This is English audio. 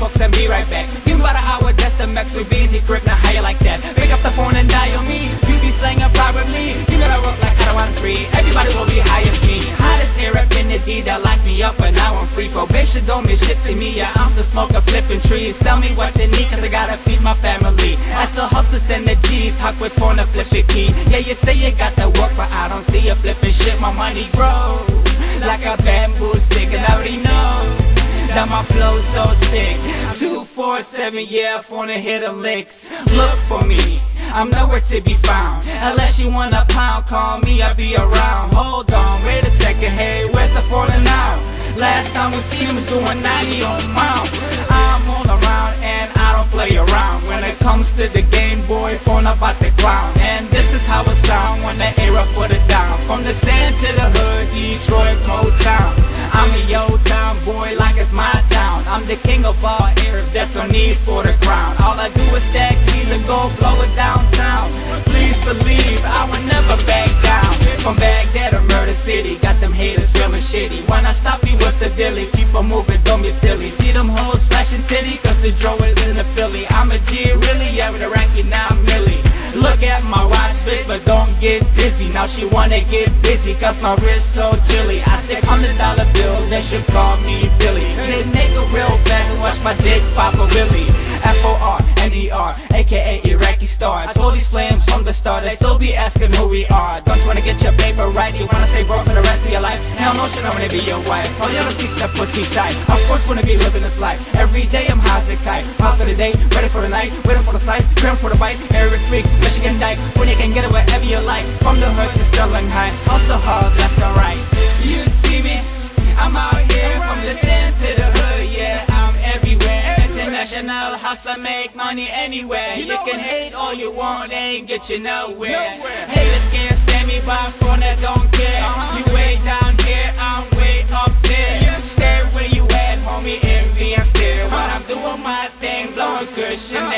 folks and be right back. Give me about an hour, that's the max. In the grip, now how you like that? Pick up the phone and dial me. You be slanging probably. You know I work like I don't want free. Everybody will be high as me. Hottest air up in the D that lock me up and now I'm free. Probation don't mean shit to me. Yeah, I'm still smoking, flipping trees. Tell me what you need, cause I gotta feed my family. I still hustle, send the G's. Huck with phone to flip it key. Yeah, you say you got the work, but I don't see you flipping shit. My money grows like a bamboo stick, and I already know that my flow so sick. 247, yeah, I wanna hit them licks. Look for me, I'm nowhere to be found. Unless you want a pound, call me, I'll be around. Hold on, wait a second, hey, where's the falling out? Last time we seen him was doing 90 on mount. I'm all around and I don't play around. When it comes to the Game Boy phone, about the clown. And this is how it sound when the era put it down. From the sand to the hood, Detroit, Motown. I'm a yo town boy for the crown. All I do is stack cheese and go blow it downtown. Please believe I will never back down. From Baghdad to Murder City, got them haters feeling shitty. When I stop me, what's the dilly? Keep on moving, don't be silly. See them hoes flashing titty, cause the draw is in the Philly. I'm a G, really, with a Iraqi, now I'm Millie. Look at my watch, bitch, but don't get dizzy. Now she wanna get busy, cause my wrist so chilly. I said, hundred the bill, they should call me Billy. Get nigga real fast and watch my dick pop a Willie. F-O-R-N-E-R, aka Iraqi star. I totally slams from the start, they still be asking who we are. Don't you wanna get your paper right? You wanna stay broke for the rest of your life? Hell no, shit, I wanna be your wife. All you see that pussy tight. Of course, wanna be living this life. Every day I'm high as a kite. Out for the day, ready for the night, waiting for the slice, grams for the bite. Eric Creek, Michigan Dyke, when you can get it wherever you like. From the hood to Sterling Heights, hustle hard, left and right. International hustler, make money anywhere. You can hate all you want, ain't get you nowhere. Haters can't stand me, but from that don't care. Uh-huh. You way down here, I'm way up there. Stay where you at, homie, envy and stare. When I'm doing my thing, blowing kush in the air.